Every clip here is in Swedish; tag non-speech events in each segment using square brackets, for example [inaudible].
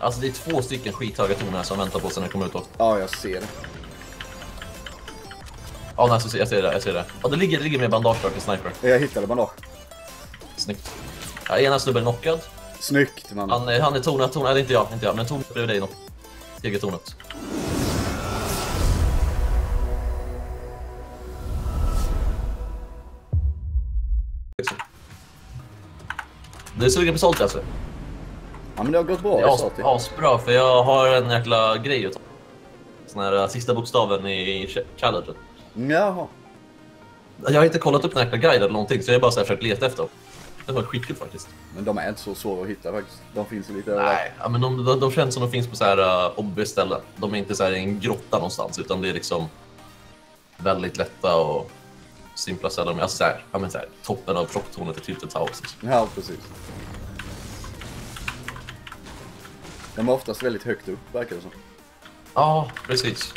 Alltså det är två stycken skithöga torn här som väntar på sig när det kommer ut också. Ja, jag ser det. Ja, nej, så ser- jag ser det, jag ser det. Ja, det ligger, det ligger med bandage där till sniper. Jag hittade bandage. Snyggt. Ja, ena snubben är knockad. Snyggt, man. Han, är- han är tonad, tonad, nej, inte jag, inte jag, men tornet bredvid dig nog. Tegeltornet. Du är sugen på sålt alltså? Ja, men det har gått bra Det i är as, asbra, för jag har en jäkla grej att ta. Sån här äh, sista bokstaven i ch- challengen. Jaha. Jag har inte kollat upp den jäkla guiden eller någonting, så jag har bara så här försökt leta efter dem. Det var skitkul faktiskt. Men de är inte så svåra att hitta faktiskt. De finns ju lite. Nej, ja, men de, de, de känns som de finns på så här uh, obvious ställen. De är inte så här i en grotta någonstans, utan det är liksom väldigt lätta och simpla ställen. Alltså så här, ja, men så här, toppen av klocktornet är Tilted Towers. Liksom. Ja, precis. De är oftast väldigt högt upp, verkar det som. Ja, precis.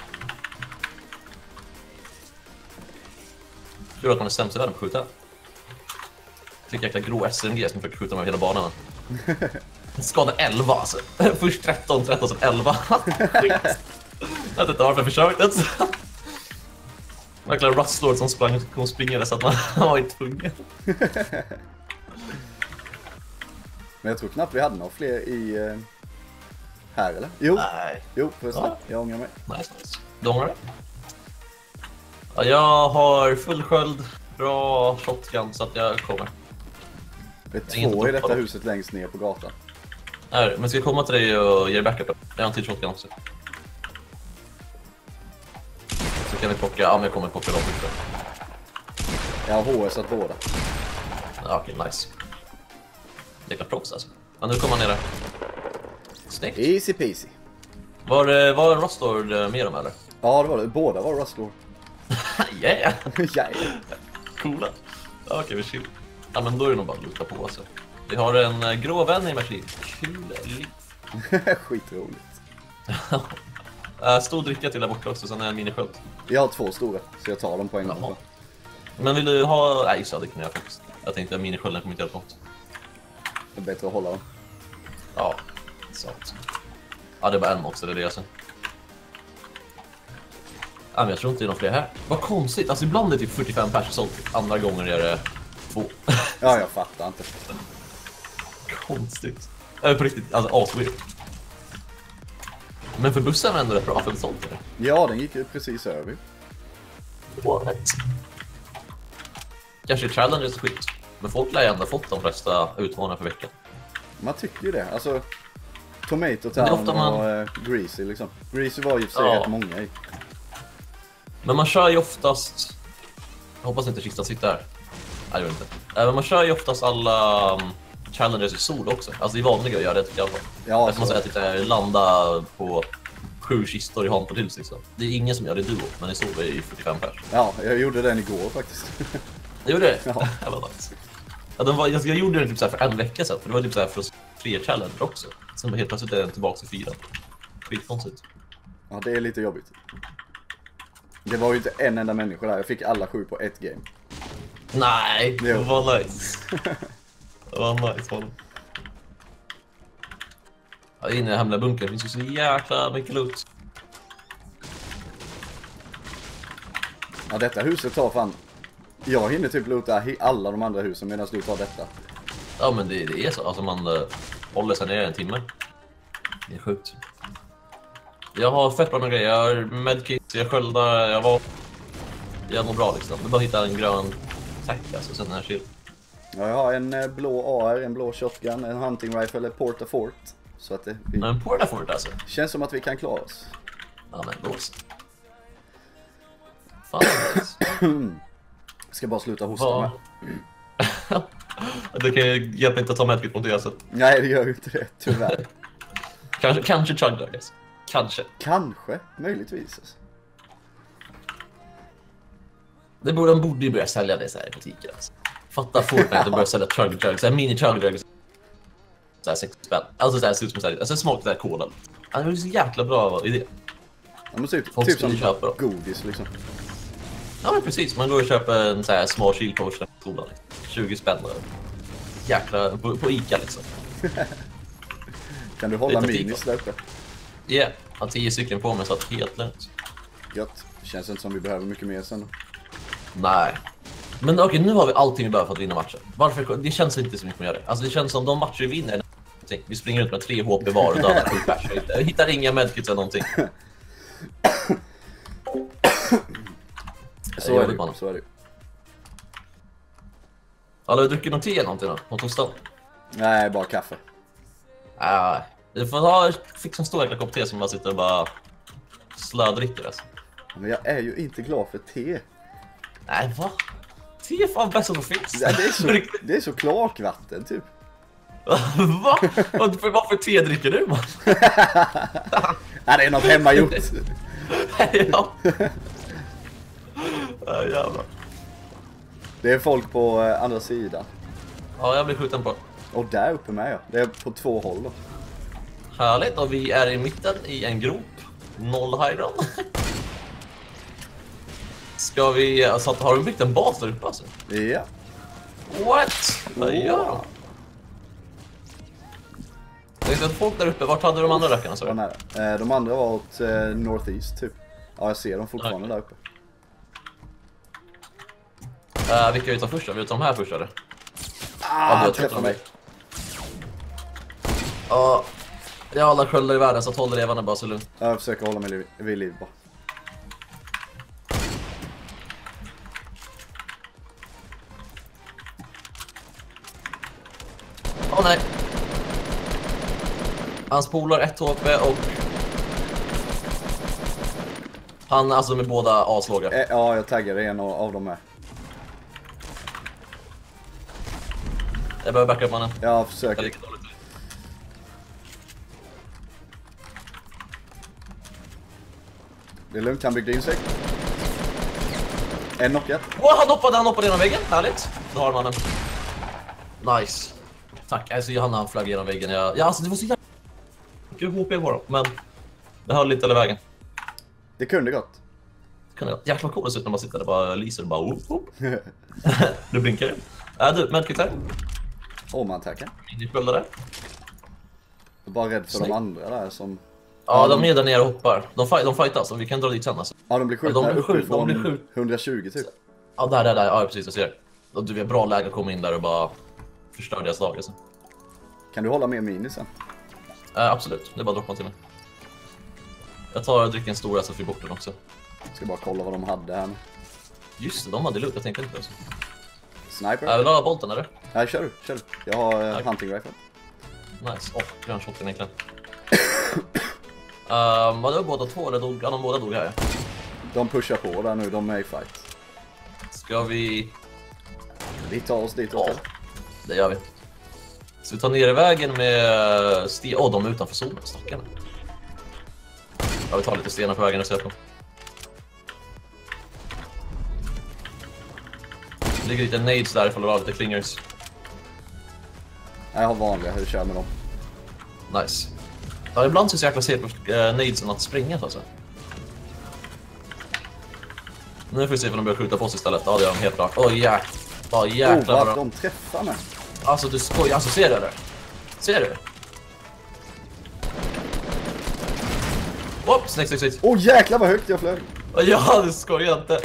Tur att man är sämst i världen på att skjuta. Fick jäkla grå SMG som försökte skjuta mig hela banan. [laughs] Skada 11 alltså. [laughs] Först 13, 13, sen 11. [laughs] Skit. Jag vet inte varför jag försökte ens. Verkligen Rustlord som sprang, kom springande så att man var tvungen. Men jag tror knappt vi hade några fler i... Här eller? Jo, Nej, jo förresten. Ja. Jag ångrar mig. nice nice. Du ångrar dig? Ja, jag har full sköld, bra shotgun så att jag kommer. Det är Jag är inte två i detta huset längst ner på gatan. Här, men ska jag komma till dig och ge dig backup då? Jag har en till shotgun också. Så kan vi plocka, ja men jag kommer plocka dem också. Jag har HS åt båda. Ja, okej, nice. Jäkla proffs alltså. Ja, nu kommer han ner där. Snyggt. Easy peasy. Var, det- var Rustord eh, med dem eller? Ja, det var det. Båda var Rustlord. yeah! Jävlar. Coola. Okej, vi chill. Ja, men då är det nog bara att luta på alltså. Vi har en eh, grå vän i Mercedes. Kul. [laughs] Skitroligt. [laughs] Stor dricka till där borta också, sen är en minisköld. Jag har två stora, så jag tar dem på en gång. Jaha. Men vill du ha... Nej, just det kan jag faktiskt. Jag tänkte att miniskölden kommer inte hjälpa något. Det är bättre att hålla dem. Ja, sant. Ja, det är bara en också, det är det ser. Ja, men jag tror inte det är någon fler här. Vad konstigt, alltså ibland är det typ 45 pers sålt, andra gånger är det två. Ja, jag fattar inte. konstigt. Äh, på riktigt, alltså asweird. Men för bussen var ändå rätt bra för sålt. eller? Ja, den gick ju precis över. What? Kanske challenges och skit. Men folk lär ju ändå fått de flesta utmaningarna för veckan. Man tycker ju det. Alltså, Tomato det är Town ofta man- och eh, Greasy liksom. Greasy var ju för sig Ja. rätt många i. Men man kör ju oftast... Jag hoppas inte kistan sitter här. Nej, det det inte. Eh, Men man kör ju oftast alla um, challenges i sol också. Alltså i vanliga gör det tycker jag. Ja, får man så- säga typ såhär, landa på sju kistor i Haunted Hills liksom. Det är ingen som gör det i duo, men i sol är det ju 45 pers. Ja, jag gjorde den igår faktiskt. Det gjorde det? Ja. [laughs] Det var nice. Ja, den var, jag, jag gjorde den typ så för en vecka sedan, för det var typ så för tre challenger också. Sen helt plötsligt är den tillbaka till fyra. Skitkonstigt. Ja, det är lite jobbigt. Det var ju inte en enda människa där. Jag fick alla sju på ett game. Nej, det var nice. Det var nice. Var det. Ja, inne i den hemliga bunkern finns ju så jäkla mycket loot. Ja, detta huset tar fan... Jag hinner typ loota alla de andra husen medan du tar detta. Ja men det, det är så, alltså man uh, håller sig ner en timme. Det är sjukt. Jag har fett bra med grejer, jag har medkit, jag sköldar, jag var... Jag mår bra liksom. Det är bara att hitta en grön tack alltså, sen är jag chill. Ja, jag har en eh, blå AR, en blå shotgun, en hunting rifle, ett porta fort. Så att det vi, Men Porta Fort alltså. känns som att vi kan klara oss. Ja men då så. [clears throat] Fan. Jag ska bara sluta hosta Vad- med. [clears throat] [clears throat] Det kan ju hjälpa inte att ta medkit mot det alltså. Nej, det gör ju inte det, tyvärr. Kanske, kanske chug alltså. Kanske. Kanske, möjligtvis. Alltså. Det borde, de borde ju börja sälja det så här i butiker alltså. Fatta Fortnite och börja sälja [laughs] chug jugs, såhär mini chug jugs. Såhär 60 spänn. Alltså såhär ser ut som såhär, alltså smakar såhär cola. Alltså, det är så jäkla bra idé. Ja, men typ, Folk typ som köpa godis liksom. Ja men precis, man går och köper en såhär chill potion på skolan. Liksom. 20 spänn. Jäkla, på, på Ica liksom. [laughs] Kan du hålla minis där uppe? Ja, yeah. har tio stycken på mig så att helt lugnt. Gött. Det känns inte som vi behöver mycket mer sen. Nej. Men okej, nu har vi allting vi behöver för att vinna matchen. Varför? Det känns inte så mycket att göra det. Alltså det känns som de matcher vi vinner. Vi springer ut med tre HP var och dödar sju pers. Hittar- inga medkits eller någonting. [coughs] Så är det Så är det. Har du druckit någon te eller någonting då? Något tostan? Nej, bara kaffe. Ah, du får ha, fixa en stor jäkla kopp te som bara sitter och bara slödricker alltså. Men jag är ju inte glad för te. Nej, va? Te är fan bästa som finns. Det det är så, [laughs] det är så kloakvatten typ. [laughs] va? Varför, varför te dricker du man? [laughs] Nej, det är något hemmagjort. ja. ja, jävlar. Det är folk på eh, andra sidan. Ja, jag blir skjuten på. Och där uppe med ja. Det är på två håll då. Härligt, och vi är i mitten i en grop. Noll ground. Ska vi... Alltså, har du byggt en bas där uppe alltså? Ja. What? Vad gör de? Det är folk där uppe. Vart hade de andra så? Var nära. Eh, De andra var åt eh, Northeast typ. Ja, jag ser dem fortfarande där uppe. Uh, vilka vi tar först då? Vi tar de här först eller? Ah, du träffar träffat mig. Ja. Jag har alla sköldar i världen så håll levande bara så lugnt. Jag försöker hålla mig liv- vid liv bara. Åh nej. Hans polare 1 HP och... Han, alltså med båda aslåga. Eh, Ja, jag taggade en av, av dem med. Jag behöver backa upp mannen. Ligger dåligt. Det är lugnt, han byggde in sig. En knockad. Åh, han hoppade, han hoppade genom väggen. Härligt. Då har mannen. Nice. Tack. Alltså Johanna han flög genom väggen. Jag, ja, alltså det var så jävla mycket HP på dem. Men det höll inte hela vägen. Det kunde gått. Kunde jag- Jäklar vad coolt det ser ut när man sitter där och bara lyser och bara whoop, whoop. [laughs] [laughs] Du blinkar det. Äh, du, medkit här. Åh man tackar. Minisköldar där. Jag är bara rädd för Snyggt. de andra där som... Ja, de är där nere och hoppar. De, fight, de fightas vi kan dra dit sen alltså. Ja, de blir skjutna Ja, de blir skjut- de uppifrån blir skjut- 120 typ. Ja, där, där, där. Ja, precis. Jag ser. Du är bra läge att komma in där och bara förstöra deras lag alltså. Kan du hålla med minis sen? Äh, absolut, det är bara att droppa till mig. Jag tar och dricker en stor så får vi bort den också. Ska bara kolla vad de hade här nu. Just det, de hade loot. Jag tänkte inte på det. Sniper? Äh, vill du ha bolten eller? Nej, kör du. Kör du. Jag har eh, Tack. hunting rifle. Nice. Åh, grön shotgun egentligen. um, var det båda två eller dog? Ja, de båda dog här ja. De pushar på där nu, de är i fight. Ska vi... Vi tar oss dit Ja, det gör vi. Så vi tar ner i vägen med sten... Åh, de är utanför zonen. Stackarna. Ja, vi tar lite stenar på vägen och ser ligger lite nades där ifall du har lite clingers. Nej, jag har vanliga, hur kör med dem? Nice. Ja, ibland så är det så jäkla segt på uh, nadesen att spränga alltså. Nu får vi se om de börjar skjuta på oss istället. Ja, det gör de helt klart. Åh jäk... Åh Oh, jäklar vad vad de... träffar med. Alltså du skojar. Alltså ser du det? Ser du? Oops, snyggt, snyggt, snyggt. Åh oh, jäklar vad högt jag flög. Ja, du skojar inte.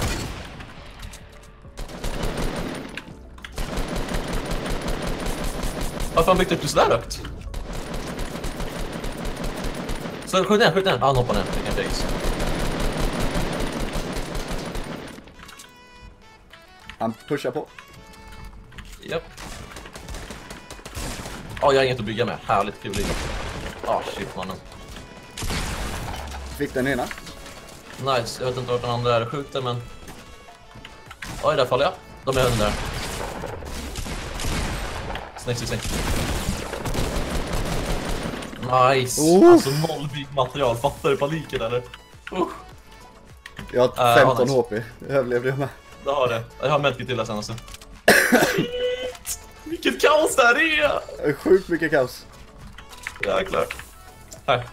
Varför har han byggt upp det sådär högt? Så skjut ner, skjut ner. Ja, han hoppar ner. Vilken fegis. Han pushar på. Japp. Ja, jag har inget att bygga med. Härligt kul liv. Ah, shit mannen. Fick den ena. Nice. Jag vet inte vart den andra är och skjuter, men... Oj, där faller jag. De är under. Snyggt, snyggt, snyggt. Nice. Oh. Alltså noll byggmaterial. Fattar du paniken eller? Uh, Jag har Äh, 15 ja, nice. HP. Överlevde jag med. det har det. Jag har medkit till det sen alltså. Vilket kaos det här är! Sjukt mycket kaos. Jäklar. Här.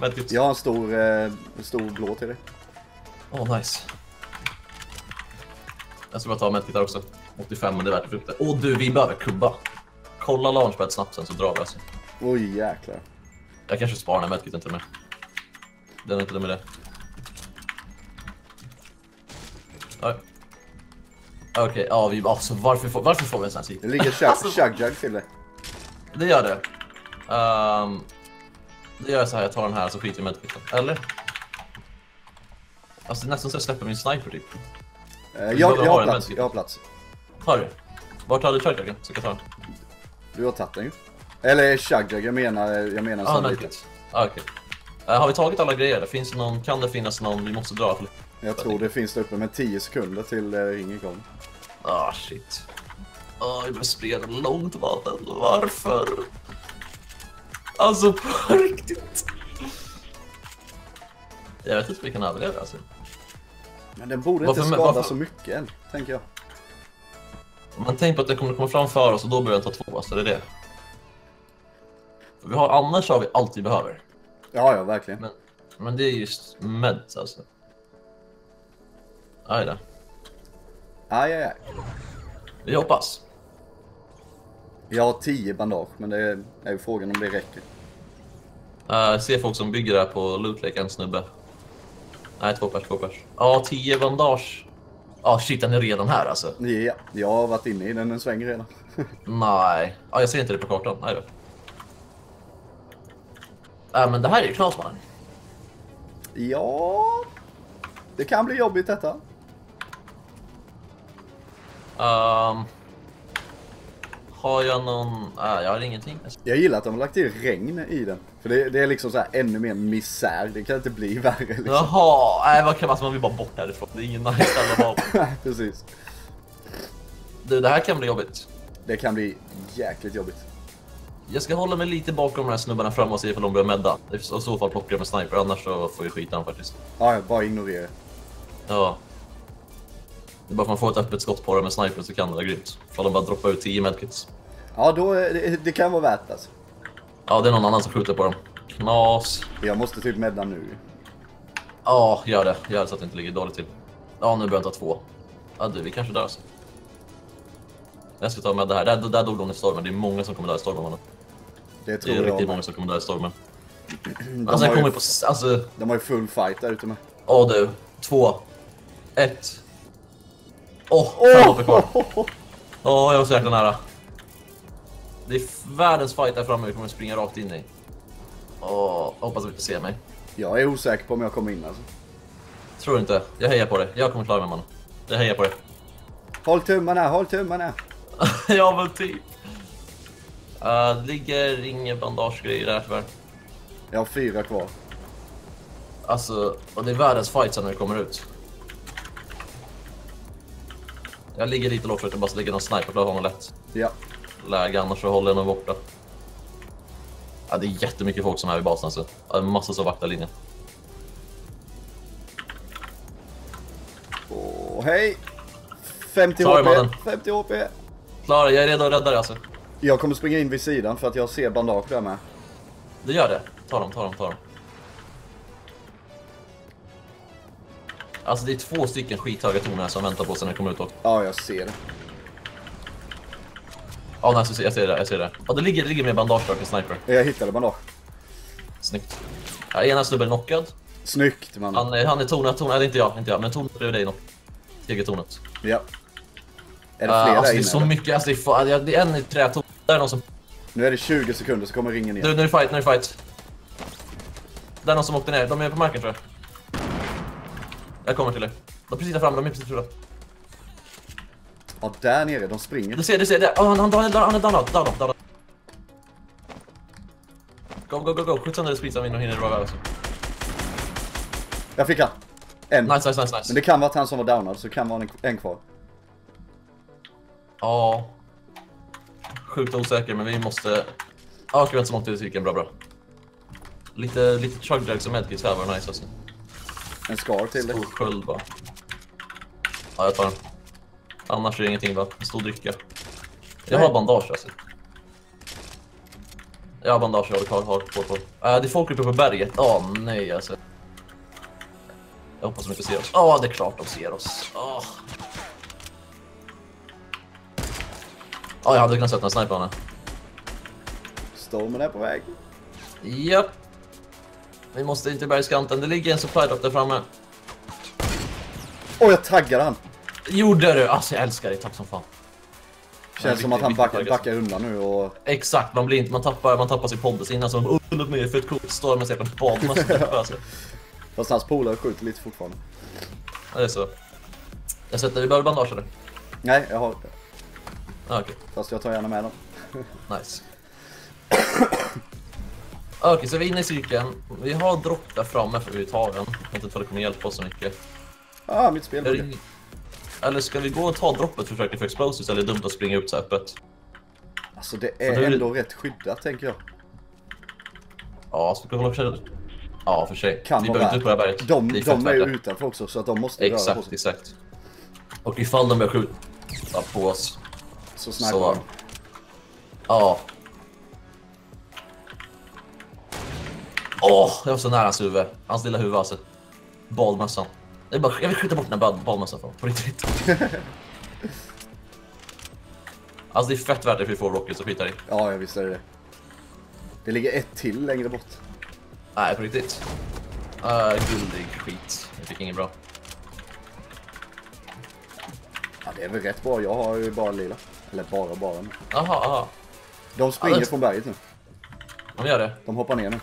Medkit. Jag har en stor, eh, stor blå till dig. Åh, nice. Jag ska bara ta medkit där också. 85, men det är värt det. Åh du, vi behöver kubba. Kolla launchpad snabbt sen så drar vi alltså. Oj jäklar. Jag kanske sparar den här medkiten till och med. Den är inte dum med det. Okej, ja vi alltså varför får, varför får vi en sån här sida? Det ligger chug, chug jug till det. Gör det. Um, det gör jag så här, jag tar den här så skiter jag i medkiten. Eller? Alltså det är nästan så jag släpper min sniper typ. Eh, jag, jag, ha har plats, jag har plats. Har du? Vart har du chargen? Så kan jag ta den. Du har tagit den ju. Eller chug jug, jag menar, jag menar en Ah, okej. Ah, okej. Eh, har vi tagit alla grejer? Finns det någon, kan det finnas någon vi måste dra till? Jag tror det finns där uppe med 10 sekunder till eh, ringen kommer. Ah shit. Ah, jag behöver springa långt vatten. Varför? Alltså på riktigt. Jag vet inte om vi kan överleva alltså. Men den borde Varför- inte skada varför- så mycket än, tänker jag. Man tänker på att det kommer komma fram för oss och då börjar den ta två, alltså det är det. För vi har, annars har vi allt vi behöver. Ja, ja, verkligen. Men, men det är just meds alltså. Aj då. Aj, aj, aj. Vi hoppas. Jag har 10 bandage, men det är, är ju frågan om det räcker. Uh, ser folk som bygger det här på Loot Lake, en snubbe. Nej, två pers, två pers. Ja, tio bandage. Ja, shit, den är redan här alltså. Ja, jag har varit inne i den en sväng redan. [laughs] Nej. Ja, jag ser inte det på kartan. Nej då. Äh, men det här är ju knas man. ja, det kan bli jobbigt detta. Um, har jag någon... Nej, jag har ingenting. Jag gillar att de har lagt till regn i den. För det, det är liksom så här ännu mer misär. Det kan inte bli värre liksom. Jaha, nej vad kan man, alltså, man vill bara bort härifrån. Det är ingen nice ställe att vara på. [laughs] Precis. Du, det här kan bli jobbigt. Det kan bli jäkligt jobbigt. Jag ska hålla mig lite bakom de här snubbarna fram och se ifall de börjar medda. I så fall plockar jag med sniper, annars så får vi skita dem faktiskt. Ja, ja, bara ignorera. Ja. Det är bara för att man får ett öppet skott på dem med sniper så kan det vara grymt. Ifall de bara droppar ut 10 medkits. Ja, då är det, det kan vara värt alltså. Ja, det är någon annan som skjuter på dem. Knas. Jag måste typ medda nu. Ja, gör det. Gör det så att det inte ligger dåligt till. Ja, nu börjar jag ta två. Ja, du, vi kanske dör alltså. Jag ska ta med det här. Där, där dog de i stormen. Det är många som kommer dö i stormen. mannen. Det Det tror är jag. riktigt med. många som kommer dö i stormen. [clears throat] De, Alltså, jag har ju, på... Alltså... de har ju full fight där ute med. Åh du. Två. Ett. Åh, fem hoppar kvar. Åh, jag var så jäkla nära. Det är världens fight där framme vi kommer springa rakt in i. Åh, hoppas att vi inte ser mig. Jag är osäker på om jag kommer in alltså. Tror inte. Jag hejar på det. Jag kommer klara mig mannen. Jag hejar på det. Håll tummarna, håll tummarna. [laughs] ja men typ. Uh, det ligger inga bandagegrejer där tyvärr. Jag har fyra kvar. Alltså, och det är världens fight sen när det kommer ut. Jag ligger lite lågt för att jag bara lägger någon sniper för att ha något lätt Ja. läge, annars så håller jag nog borta. Ja, det är jättemycket folk som är i basen alltså. Ja, massor som vaktar linjen. Åh, hej. 50 Sorry, mannen. HP. 50 HP. Klara, jag är redo att rädda dig alltså. Jag kommer springa in vid sidan för att jag ser bandage där med. Du gör det. Ta dem, ta dem, ta dem. Alltså det är två stycken skithöga torn här som väntar på sig när det kommer ut också. Ja, jag ser det. Ja, nej, jag ser- jag ser det, jag ser det. Ja, det ligger, det ligger med bandage där till sniper. Jag hittade bandage. Snyggt. Ja, ena snubben är knockad. Snyggt man. Han, är- han är tonad, tonad, nej, inte jag, inte jag, men tonad bredvid dig knock. Tegeltornet. Ja. Är det Uh, fler alltså där det är så eller? mycket, alltså det är, det är en i trätorn. Där är någon som... Nu är det 20 sekunder så kommer ringen Du, igen. nu är det fight, nu är det fight. Där är någon som åkte ner, de är på marken tror jag. Jag kommer till dig. De är precis där framme, de är precis där. Ja, där nere. De springer. Du ser, du ser, där. Oh, han, han, han, han är downad, downad, downad. Go, go, go, go. Skjut sönder spisen innan hinner dra alltså. Jag fick han. En. Nice, nice, nice, nice. Men det kan vara han som var downad, så kan vara en, en kvar. Ja. Sjukt osäker, men vi måste... Ja, okej, vänta så långt ut. Bra, bra. Lite, lite chug jugs och medkits här var nice alltså. En scar till det. Stor sköld bara. Ja, jag tar den. Annars är det ingenting bara. En stor dricka. Jag Nej. har bandage alltså. Jag har bandage, jag har, har på, på. Äh, det är folk uppe på berget. Ja, nej alltså. Jag hoppas de inte ser oss. Ja, det är klart de ser oss. Åh. Ja, jag hade kunnat sätta en sniper. Stormen är på väg. Japp. Vi måste in till bergskanten. Det ligger en supply drop där framme. Åh, jag taggade han! Gjorde du? Alltså jag älskar dig, tack som fan. Känns som att han backar, backar undan nu och... Exakt, man blir inte, man tappar, man tappar sin poddis innan så oh, något mer fett coolt. Står med sig på en badmask. [laughs] alltså. Fast hans polare skjuter lite fortfarande. Ja, det är så. Jag sätter, vi behöver bandage eller? Nej, jag har... Ah, Okej, Fast jag tar gärna med dem. nice. [laughs] Okej, så vi är inne i cykeln. Vi har dropp där framme för vi tar den. Jag vet inte om det kommer hjälpa oss så mycket. Ah, mitt spel ing- Eller ska vi gå och ta droppet för försöka få explosives eller är det dumt att springa ut så öppet? Alltså det är är det- ändå rätt skyddat tänker jag. Ja, så kan vi försöka... Ja, för sig. Kan vi behöver inte upp på det här berget. De, Det är de är ju utanför också så att de måste röra på Exakt, sig. exakt. Och ifall de börjar skjuta på oss. Så snackar Så... de. Ja. Åh, jag var så nära hans huvud. Hans lilla huvud alltså. Badmössan. Jag, bara, jag vill skjuta bort den här från på riktigt. [laughs] alltså det är fett värt det för vi får rockets och skit här i. Ja, jag visste det. Det ligger ett till längre bort. Nej, på riktigt. Uh, guldig skit. Jag fick inget bra. Ja, det är väl rätt bra. Jag har ju bara lila. Eller bara, bara. Jaha, aha. De springer Ja, det- från berget nu. De gör det. De hoppar ner nu.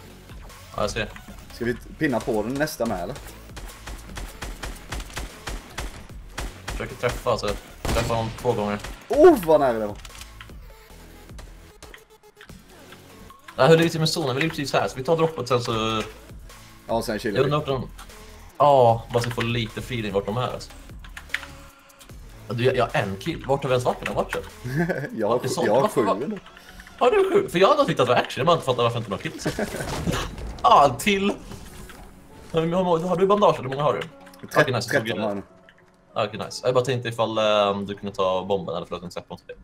Ja, jag ser. Ska vi pinna på den nästa med eller? Försöker träffa alltså. Träffa honom två gånger. Oh, vad nära det var. Nej, hur ligger det till med zonen? Vi ligger precis här, så vi tar droppet sen så... Ja, sen Jag chillar undrar vi. vart de... Ja, bara så vi får lite feeling vart de är alltså. Du, jag jag har en kill. Vart har vi ens varit i den matchen? Jag har, är [laughs] jag har sju. Ja, du är sju. För jag hade tyckt att det var action. Jag bara inte fattar varför inte några kills. [laughs] Ja, en till. Har du bandage hur många har du? Okej, nice. 13 har jag nu. Okej, nice. Jag bara tänkte ifall ehm, du kunde ta bomben eller förlåt, släppa något till dig.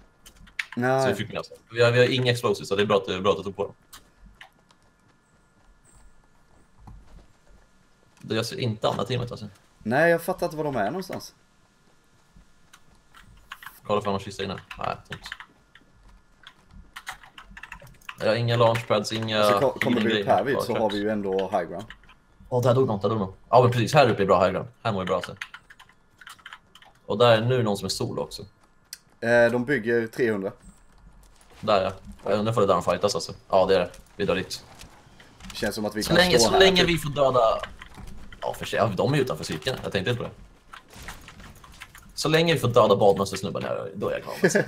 Så vi Nej, fick med oss. Vi har, vi har inga explosives så det är bra att, det är bra att du tog på dem. Jag ser inte andra teamet alltså. nej, jag fattar inte var de är någonstans. Kolla för någon kista inne. Nej, tomt. Jag har inga launchpads, inga... Så ko- kommer vi upp healing-grejer. här vid Bara så har vi ju ändå high ground. Åh, där dog någon, där dog någon. Ja, men precis. Här uppe är bra high ground. Här mår vi bra alltså. Och där är nu någon som är solo också. Eh, de bygger 300. Där ja. Jag undrar ifall det är där de fightas alltså. Ja, det är det. Vi drar dit. Känns som att vi Så kan länge, stå så här. länge typ. vi får döda... Ja, för sig. Ja, de är utanför cykeln. Jag tänkte inte på det. Så länge vi får döda badmönstersnubben här, då är jag glad. Alltså. [laughs] jag,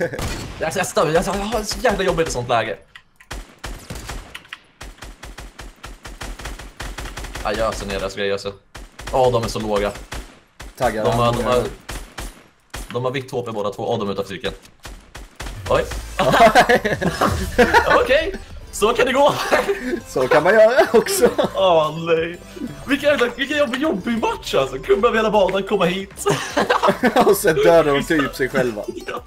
jag, jag, jag, jag har så jävla jobbigt i sånt läge. Jag göser ner deras grejer alltså. Åh, de är så låga. Taggar De har, de har, de har vikt HP båda två. Åh, de är utanför cykeln. Oj. [laughs] Okej, så kan det gå. Så kan man göra också. Åh nej. Vilken vilken jävla jobbig match alltså. Kubba över hela banan, komma hit. [laughs] Och sen dödar de typ sig själva. [laughs] ja.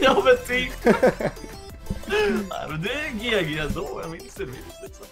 ja men typ. Nej men det är GG ändå, jag minns det minst liksom.